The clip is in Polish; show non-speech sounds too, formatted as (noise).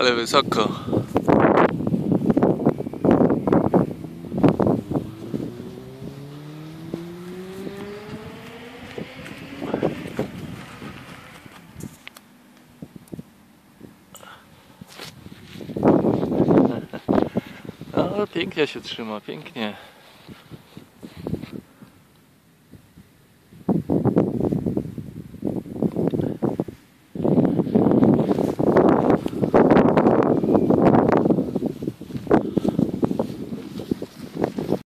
Ale wysoko. (laughs) No, pięknie się trzyma, pięknie.